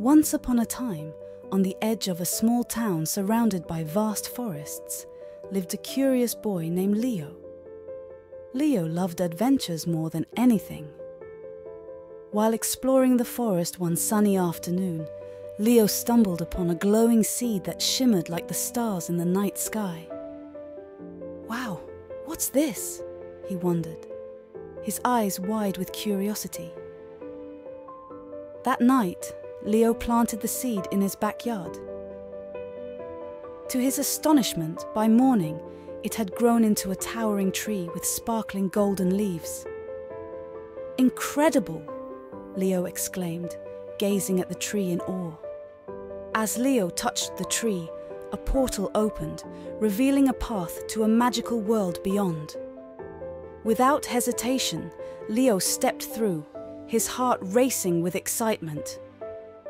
Once upon a time, on the edge of a small town surrounded by vast forests, lived a curious boy named Leo. Leo loved adventures more than anything. While exploring the forest one sunny afternoon, Leo stumbled upon a glowing seed that shimmered like the stars in the night sky. Wow, what's this? he wondered, his eyes wide with curiosity. That night, Leo planted the seed in his backyard. To his astonishment, by morning, it had grown into a towering tree with sparkling golden leaves. Incredible! Leo exclaimed, gazing at the tree in awe. As Leo touched the tree, a portal opened, revealing a path to a magical world beyond. Without hesitation, Leo stepped through, his heart racing with excitement.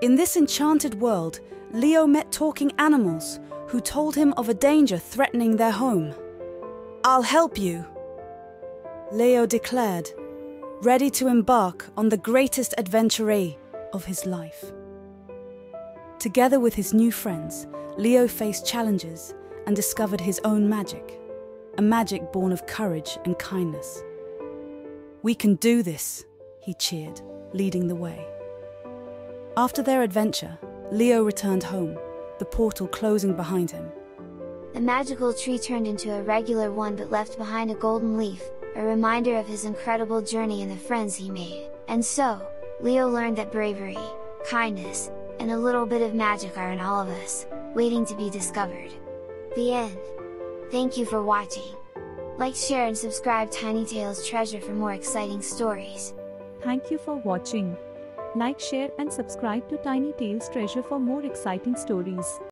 In this enchanted world, Leo met talking animals who told him of a danger threatening their home. I'll help you, Leo declared, ready to embark on the greatest adventure of his life. Together with his new friends, Leo faced challenges and discovered his own magic, a magic born of courage and kindness. We can do this, he cheered, leading the way. After their adventure, Leo returned home, the portal closing behind him. The magical tree turned into a regular one but left behind a golden leaf, a reminder of his incredible journey and the friends he made. And so, Leo learned that bravery, kindness, and a little bit of magic are in all of us, waiting to be discovered. The end. Thank you for watching. Like share and subscribe Tiny Tales Treasure for more exciting stories. Thank you for watching. Like, share and subscribe to Tiny Tales Treasure for more exciting stories.